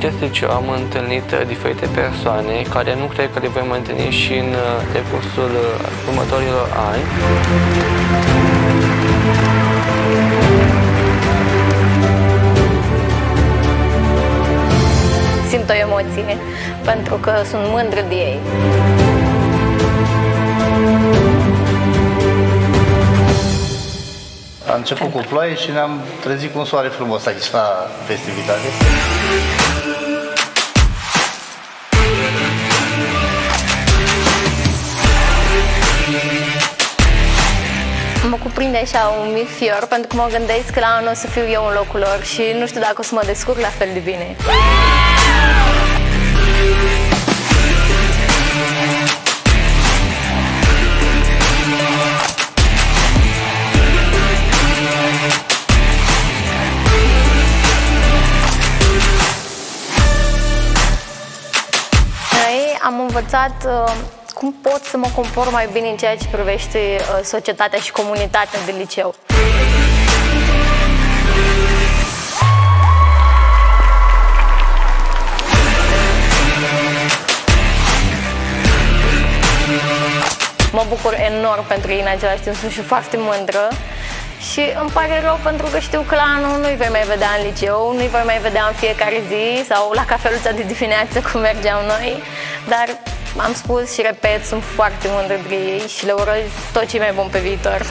acest liceu am întâlnit uh, diferite persoane care nu cred că le voi mai întâlni și în uh, decursul uh, următorilor ani. Simt o emoție pentru că sunt mândră de ei. A început cu ploaie și ne-am trezit cu un soare frumos aici la festivitate. Mă cuprinde așa un mic fior pentru că mă gândesc că la anul o să fiu eu în locul lor și nu știu dacă o să mă descurc la fel de bine. Noi am învățat uh, cum pot să mă compor mai bine în ceea ce privește uh, societatea și comunitatea de liceu. Mă bucur enorm pentru ei în același timp, sunt și foarte mândră și îmi pare rău pentru că știu că la anul nu-i voi mai vedea în liceu, nu-i voi mai vedea în fiecare zi sau la cafeluța de dimineață cum mergeam noi, dar am spus și repet, sunt foarte mândră de ei și le urez tot ce mai bun pe viitor.